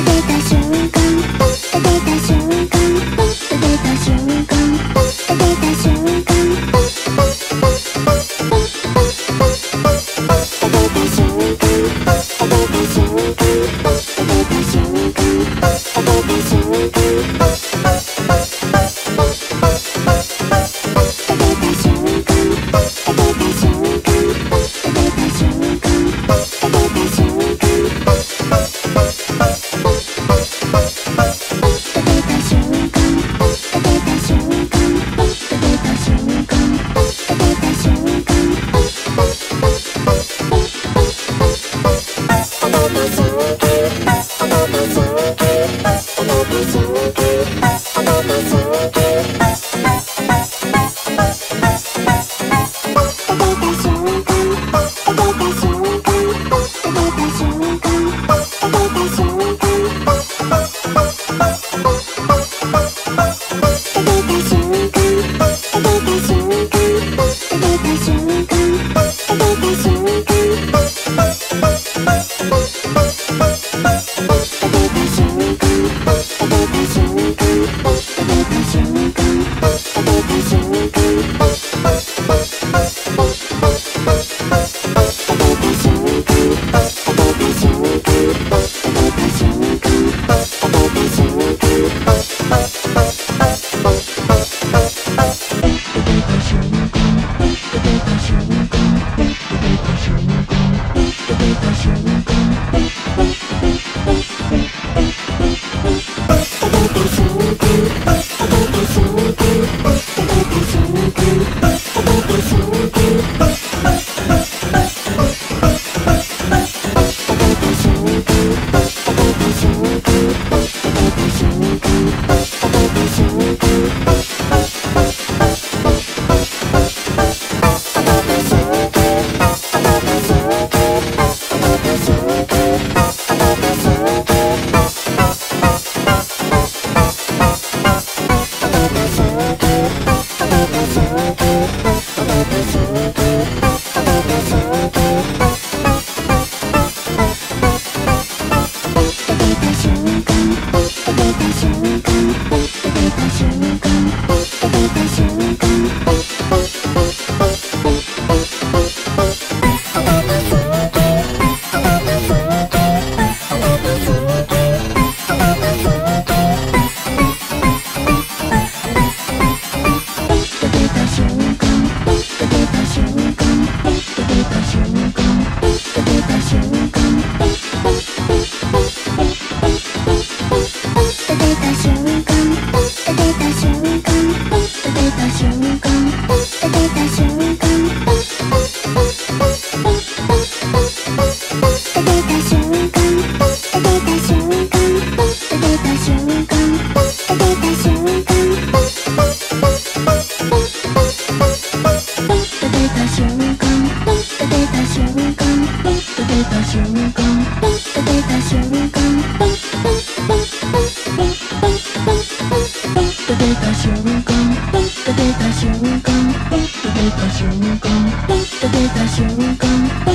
って出た瞬間瞬間」「ポッと出た瞬間」